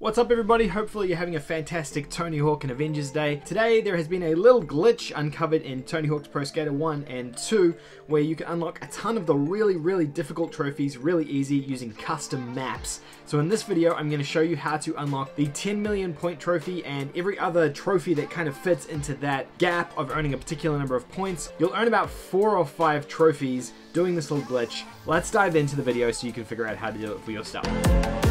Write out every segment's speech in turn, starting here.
What's up everybody? Hopefully you're having a fantastic Tony Hawk and Avengers Day. Today there has been a little glitch uncovered in Tony Hawk's Pro Skater 1 and 2 where you can unlock a ton of the really really difficult trophies really easy using custom maps. So in this video I'm going to show you how to unlock the 10 million point trophy and every other trophy that kind of fits into that gap of earning a particular number of points. You'll earn about 4 or 5 trophies doing this little glitch. Let's dive into the video so you can figure out how to do it for yourself.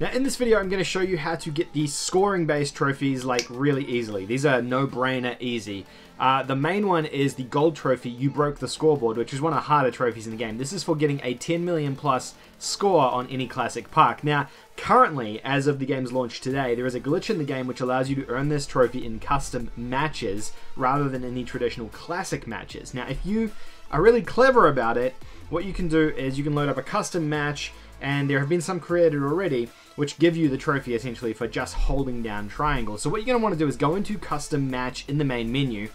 Now in this video I'm going to show you how to get these scoring based trophies like really easily. These are no brainer easy. Uh, the main one is the gold trophy, You Broke the Scoreboard, which is one of the harder trophies in the game. This is for getting a 10 million plus score on any classic park. Now, currently, as of the game's launch today, there is a glitch in the game which allows you to earn this trophy in custom matches rather than any traditional classic matches. Now, if you are really clever about it, what you can do is you can load up a custom match and there have been some created already which give you the trophy essentially for just holding down triangle. So what you're going to want to do is go into custom match in the main menu,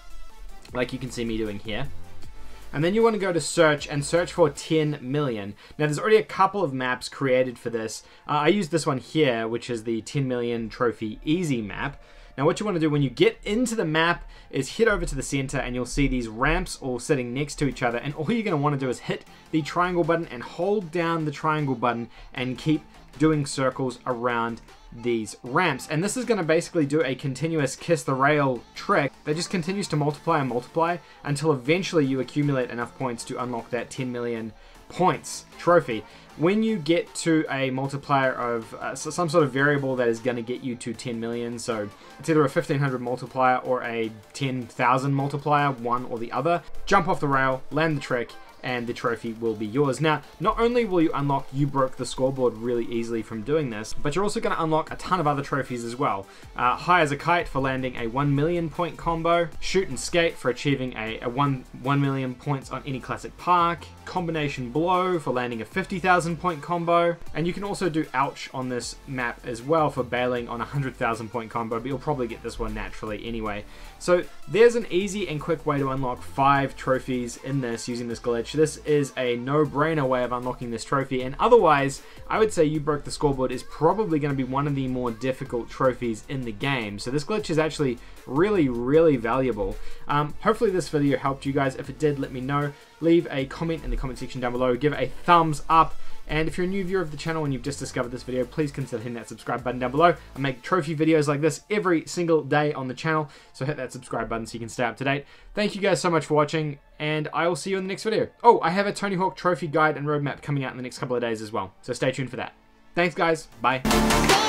like you can see me doing here. And then you want to go to search and search for 10 million. Now there's already a couple of maps created for this. Uh, I use this one here, which is the 10 million trophy easy map. Now what you want to do when you get into the map is hit over to the center and you'll see these ramps all sitting next to each other and all you're going to want to do is hit the triangle button and hold down the triangle button and keep doing circles around these ramps. And this is going to basically do a continuous kiss the rail trick that just continues to multiply and multiply until eventually you accumulate enough points to unlock that 10 million points trophy. When you get to a multiplier of uh, some sort of variable that is going to get you to 10 million, so it's either a 1500 multiplier or a 10,000 multiplier, one or the other, jump off the rail, land the trick, and the trophy will be yours. Now, not only will you unlock You Broke the Scoreboard really easily from doing this, but you're also going to unlock a ton of other trophies as well. Uh, high as a Kite for landing a 1 million point combo, Shoot and Skate for achieving a, a 1, 1 million points on any classic park, Combination Blow for landing a 50,000 point combo, and you can also do Ouch on this map as well for bailing on a 100,000 point combo, but you'll probably get this one naturally anyway. So there's an easy and quick way to unlock 5 trophies in this using this glitch this is a no-brainer way of unlocking this trophy, and otherwise, I would say You Broke the Scoreboard is probably going to be one of the more difficult trophies in the game. So this glitch is actually really, really valuable. Um, hopefully this video helped you guys. If it did, let me know. Leave a comment in the comment section down below. Give a thumbs up. And if you're a new viewer of the channel and you've just discovered this video, please consider hitting that subscribe button down below. I make trophy videos like this every single day on the channel, so hit that subscribe button so you can stay up to date. Thank you guys so much for watching, and I will see you in the next video. Oh, I have a Tony Hawk trophy guide and roadmap coming out in the next couple of days as well, so stay tuned for that. Thanks guys, bye.